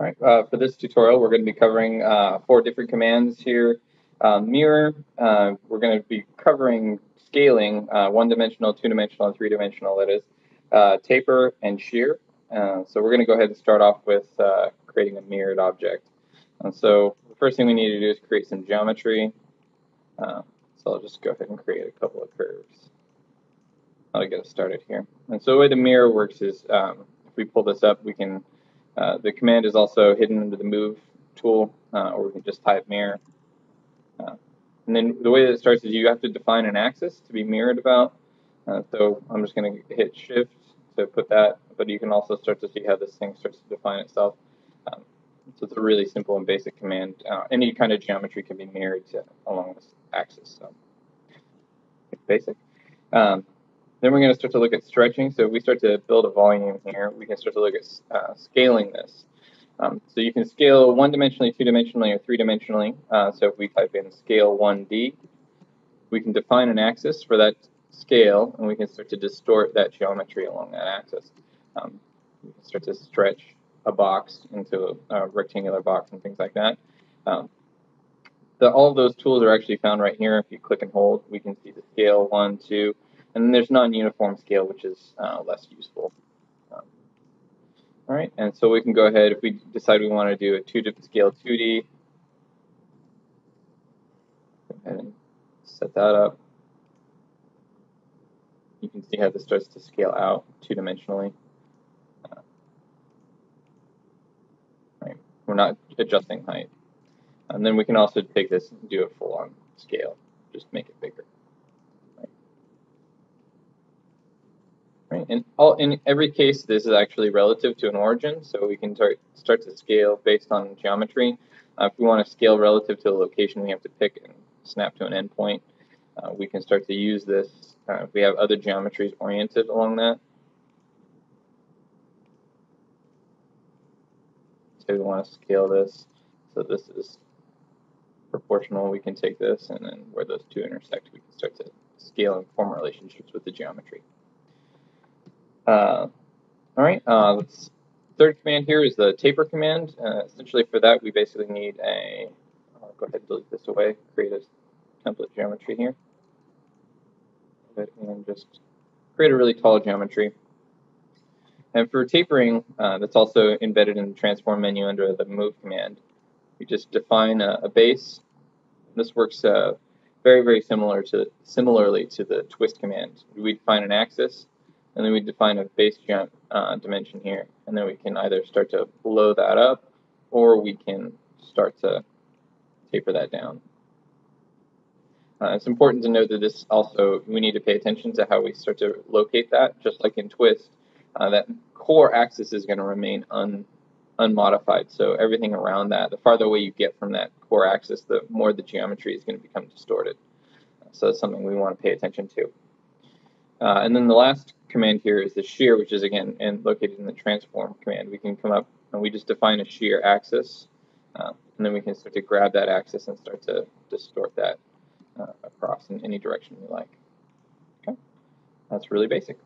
All right, uh, for this tutorial, we're going to be covering uh, four different commands here. Uh, mirror, uh, we're going to be covering scaling, uh, one-dimensional, two-dimensional, and three-dimensional, that is, uh, taper, and shear. so we're going to go ahead and start off with creating a mirrored object. And so the first thing we need to do is create some geometry. so I'll just go ahead and create a couple of curves. I'll get us started here. And so the way the mirror works is um, if we pull this up, we can uh, the command is also hidden under the move tool, uh, or we can just type mirror. Uh, and then the way that it starts is you have to define an axis to be mirrored about. Uh, so I'm just going to hit shift to put that, but you can also start to see how this thing starts to define itself. Um, so it's a really simple and basic command. Uh, any kind of geometry can be mirrored to, along this axis. So basic. Um, then we're going to start to look at stretching. So if we start to build a volume here, we can start to look at uh, scaling this. Um, so you can scale one-dimensionally, two-dimensionally, or three-dimensionally. Uh, so if we type in scale 1D, we can define an axis for that scale, and we can start to distort that geometry along that axis. Um, we can start to stretch a box into a, a rectangular box and things like that. Um, the, all of those tools are actually found right here. If you click and hold, we can see the scale 1, 2, and there's non-uniform scale, which is uh, less useful. Um, all right, and so we can go ahead, if we decide we want to do a two scale 2D, and set that up. You can see how this starts to scale out two-dimensionally. Uh, right. We're not adjusting height. And then we can also take this and do a full-on scale, just make it bigger. Right? In, all, in every case, this is actually relative to an origin, so we can start, start to scale based on geometry. Uh, if we want to scale relative to a location we have to pick and snap to an endpoint, uh, we can start to use this. Uh, if we have other geometries oriented along that. Say we want to scale this, so this is proportional, we can take this, and then where those two intersect, we can start to scale and form relationships with the geometry. Uh, all right, uh, third command here is the taper command. Uh, essentially for that, we basically need a, I'll go ahead and delete this away, create a template geometry here. And just create a really tall geometry. And for tapering, uh, that's also embedded in the transform menu under the move command. You just define a, a base. This works uh, very, very similar to similarly to the twist command. We define an axis, and then we define a base jump uh, dimension here, and then we can either start to blow that up, or we can start to taper that down. Uh, it's important to note that this also, we need to pay attention to how we start to locate that, just like in twist. Uh, that core axis is going to remain un, unmodified, so everything around that, the farther away you get from that core axis, the more the geometry is going to become distorted. So that's something we want to pay attention to. Uh, and then the last command here is the shear, which is again and located in the transform command. We can come up and we just define a shear axis, uh, and then we can start to grab that axis and start to distort that uh, across in any direction we like. Okay, that's really basic.